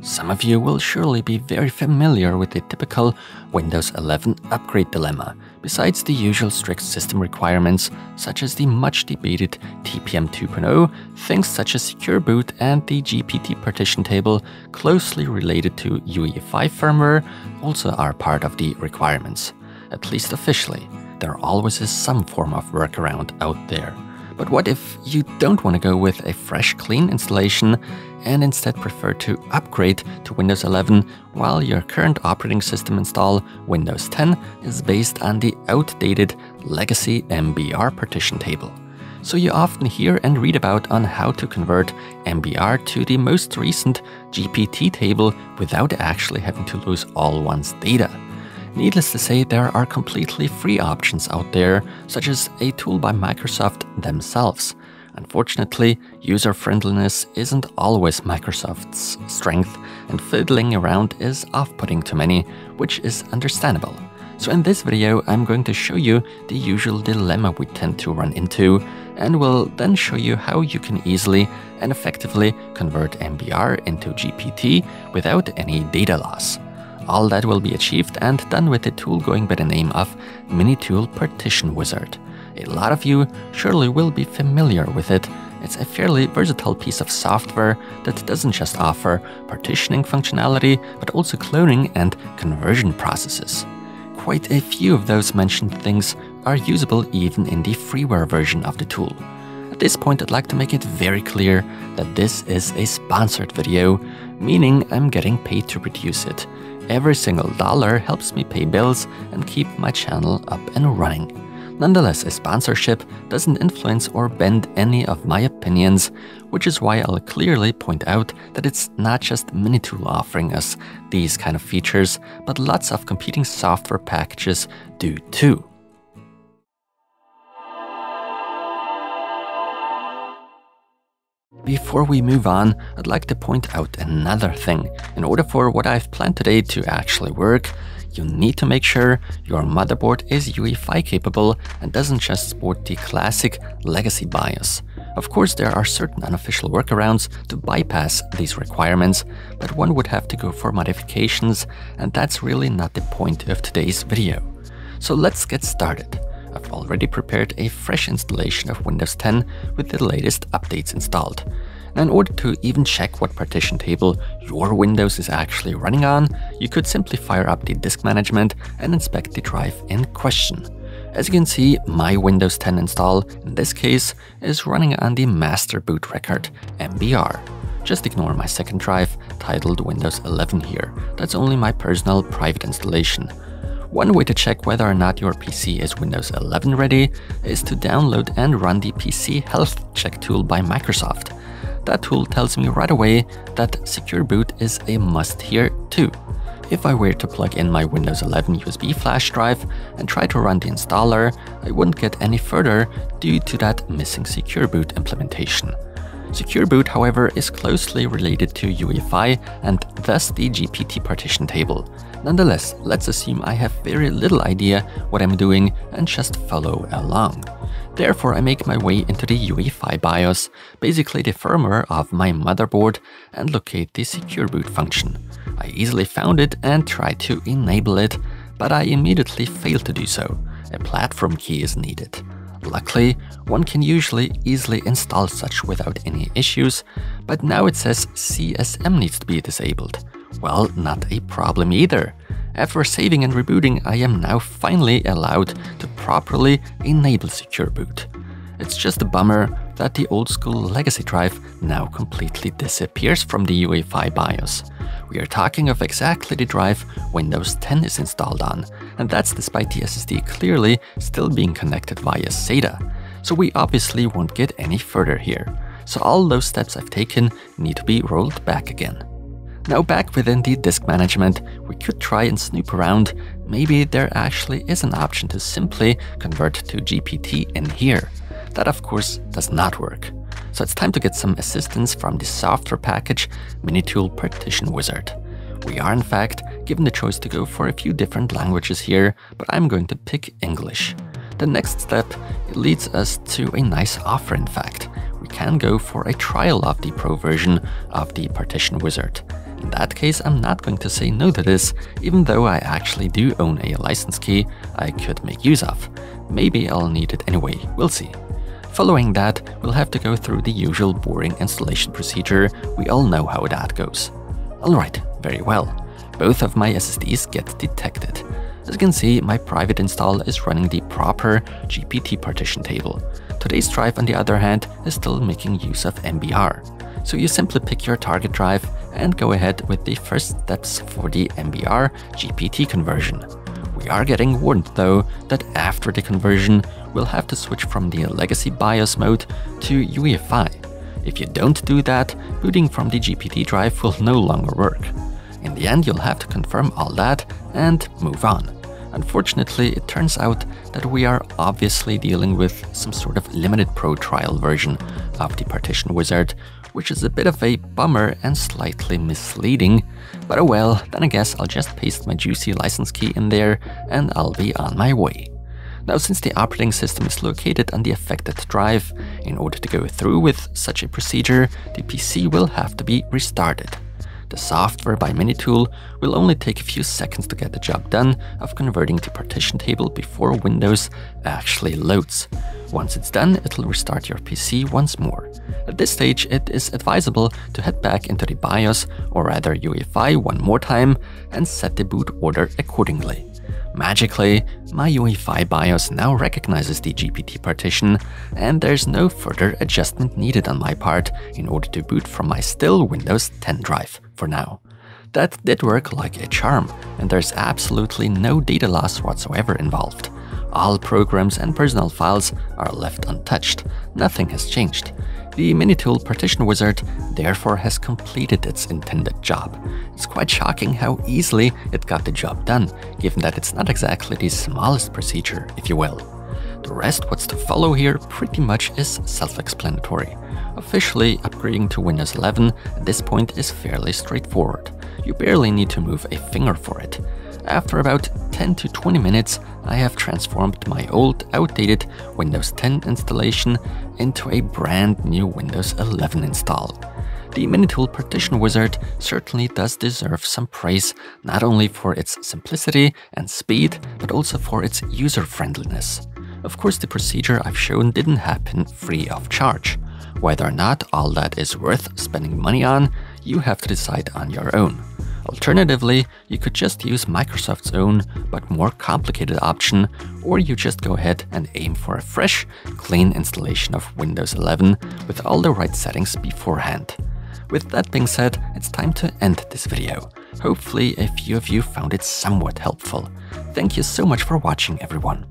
Some of you will surely be very familiar with the typical Windows 11 upgrade dilemma, besides the usual strict system requirements such as the much debated TPM 2.0, things such as Secure Boot and the GPT partition table closely related to UEFI firmware also are part of the requirements, at least officially. There always is some form of workaround out there. But what if you don't want to go with a fresh, clean installation and instead prefer to upgrade to Windows 11 while your current operating system install, Windows 10, is based on the outdated legacy MBR partition table. So you often hear and read about on how to convert MBR to the most recent GPT table without actually having to lose all one's data. Needless to say, there are completely free options out there, such as a tool by Microsoft themselves. Unfortunately, user friendliness isn't always Microsoft's strength, and fiddling around is off putting to many, which is understandable. So, in this video, I'm going to show you the usual dilemma we tend to run into, and will then show you how you can easily and effectively convert MBR into GPT without any data loss. All that will be achieved and done with a tool going by the name of Minitool Partition Wizard. A lot of you surely will be familiar with it. It's a fairly versatile piece of software that doesn't just offer partitioning functionality, but also cloning and conversion processes. Quite a few of those mentioned things are usable even in the freeware version of the tool. At this point, I'd like to make it very clear that this is a sponsored video, meaning I'm getting paid to produce it. Every single dollar helps me pay bills and keep my channel up and running. Nonetheless, a sponsorship doesn't influence or bend any of my opinions, which is why I'll clearly point out that it's not just Minitool offering us these kind of features, but lots of competing software packages do too. Before we move on, I'd like to point out another thing. In order for what I've planned today to actually work, you need to make sure your motherboard is UEFI capable and doesn't just sport the classic legacy BIOS. Of course, there are certain unofficial workarounds to bypass these requirements, but one would have to go for modifications, and that's really not the point of today's video. So let's get started. I've already prepared a fresh installation of Windows 10 with the latest updates installed. Now in order to even check what partition table your Windows is actually running on, you could simply fire up the disk management and inspect the drive in question. As you can see, my Windows 10 install, in this case, is running on the master boot record, MBR. Just ignore my second drive, titled Windows 11 here. That's only my personal private installation. One way to check whether or not your PC is Windows 11 ready is to download and run the PC Health Check tool by Microsoft. That tool tells me right away that Secure Boot is a must here too. If I were to plug in my Windows 11 USB flash drive and try to run the installer, I wouldn't get any further due to that missing Secure Boot implementation. Secure Boot, however, is closely related to UEFI and thus the GPT partition table. Nonetheless, let's assume I have very little idea what I'm doing and just follow along. Therefore, I make my way into the UEFI BIOS, basically the firmware of my motherboard, and locate the Secure Boot function. I easily found it and tried to enable it, but I immediately failed to do so. A platform key is needed. Luckily, one can usually easily install such without any issues, but now it says CSM needs to be disabled. Well, not a problem either. After saving and rebooting, I am now finally allowed to properly enable Secure Boot. It's just a bummer that the old school legacy drive now completely disappears from the UEFI BIOS. We are talking of exactly the drive Windows 10 is installed on, and that's despite the SSD clearly still being connected via SATA. So we obviously won't get any further here. So all those steps I've taken need to be rolled back again. Now back within the disk management, we could try and snoop around. Maybe there actually is an option to simply convert to GPT in here. That of course does not work. So it's time to get some assistance from the software package Minitool Partition Wizard. We are in fact given the choice to go for a few different languages here, but I'm going to pick English. The next step leads us to a nice offer in fact. We can go for a trial of the pro version of the Partition Wizard. In that case, I'm not going to say no to this, even though I actually do own a license key I could make use of. Maybe I'll need it anyway, we'll see. Following that, we'll have to go through the usual boring installation procedure, we all know how that goes. Alright, very well. Both of my SSDs get detected. As you can see, my private install is running the proper GPT partition table. Today's drive, on the other hand, is still making use of MBR. So you simply pick your target drive and go ahead with the first steps for the MBR GPT conversion. We are getting warned though that after the conversion, we'll have to switch from the legacy BIOS mode to UEFI. If you don't do that, booting from the GPT drive will no longer work. In the end, you'll have to confirm all that and move on. Unfortunately, it turns out that we are obviously dealing with some sort of limited pro trial version of the Partition Wizard, which is a bit of a bummer and slightly misleading. But oh well, then I guess I'll just paste my juicy license key in there and I'll be on my way. Now, since the operating system is located on the affected drive, in order to go through with such a procedure, the PC will have to be restarted. The software by Minitool will only take a few seconds to get the job done of converting the partition table before Windows actually loads. Once it's done, it'll restart your PC once more. At this stage, it is advisable to head back into the BIOS or rather UEFI one more time and set the boot order accordingly. Magically, my UEFI BIOS now recognizes the GPT partition, and there's no further adjustment needed on my part in order to boot from my still Windows 10 drive for now. That did work like a charm, and there's absolutely no data loss whatsoever involved. All programs and personal files are left untouched, nothing has changed. The Minitool Partition Wizard therefore has completed its intended job. It's quite shocking how easily it got the job done, given that it's not exactly the smallest procedure, if you will. The rest what's to follow here pretty much is self-explanatory. Officially, upgrading to Windows 11 at this point is fairly straightforward. You barely need to move a finger for it. After about 10 to 20 minutes, I have transformed my old, outdated Windows 10 installation into a brand new Windows 11 install. The Minitool Partition Wizard certainly does deserve some praise, not only for its simplicity and speed, but also for its user-friendliness. Of course, the procedure I've shown didn't happen free of charge. Whether or not all that is worth spending money on, you have to decide on your own. Alternatively, you could just use Microsoft's own, but more complicated option, or you just go ahead and aim for a fresh, clean installation of Windows 11 with all the right settings beforehand. With that being said, it's time to end this video. Hopefully a few of you found it somewhat helpful. Thank you so much for watching everyone.